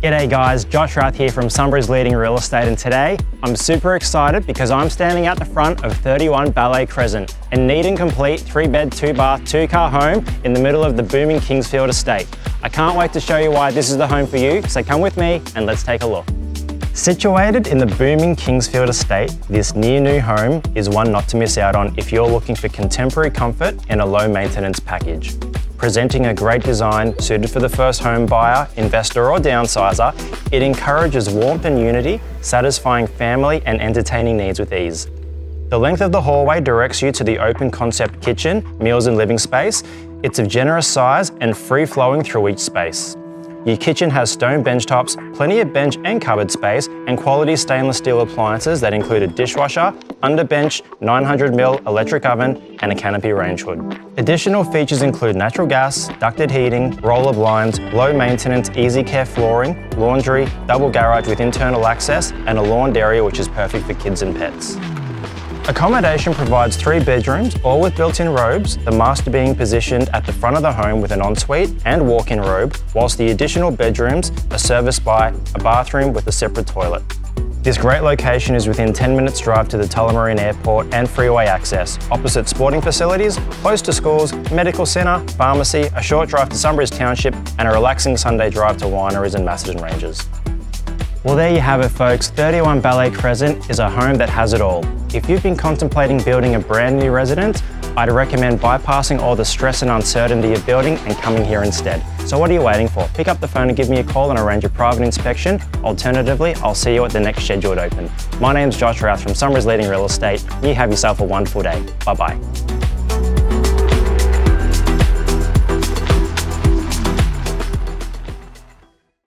G'day guys, Josh Rath here from Sunbury's Leading Real Estate and today I'm super excited because I'm standing at the front of 31 Ballet Crescent, a neat and complete three bed, two bath, two car home in the middle of the booming Kingsfield estate. I can't wait to show you why this is the home for you, so come with me and let's take a look. Situated in the booming Kingsfield estate, this near new home is one not to miss out on if you're looking for contemporary comfort in a low maintenance package presenting a great design suited for the first home buyer, investor or downsizer, it encourages warmth and unity, satisfying family and entertaining needs with ease. The length of the hallway directs you to the open concept kitchen, meals and living space. It's of generous size and free flowing through each space. Your kitchen has stone bench tops, plenty of bench and cupboard space, and quality stainless steel appliances that include a dishwasher, underbench, 900ml electric oven, and a canopy range hood. Additional features include natural gas, ducted heating, roller blinds, low maintenance, easy care flooring, laundry, double garage with internal access, and a lawned area which is perfect for kids and pets. Accommodation provides three bedrooms, all with built-in robes, the master being positioned at the front of the home with an ensuite and walk-in robe, whilst the additional bedrooms are serviced by a bathroom with a separate toilet. This great location is within 10 minutes drive to the Tullamarine Airport and freeway access, opposite sporting facilities, close to schools, medical centre, pharmacy, a short drive to Sunbury's Township and a relaxing Sunday drive to wineries and Macedon Ranges. Well there you have it folks, 31 Ballet Crescent is a home that has it all. If you've been contemplating building a brand new residence, I'd recommend bypassing all the stress and uncertainty of building and coming here instead. So what are you waiting for? Pick up the phone and give me a call and arrange a private inspection. Alternatively, I'll see you at the next scheduled open. My name's Josh Routh from Sunbury's Leading Real Estate. You have yourself a wonderful day. Bye-bye.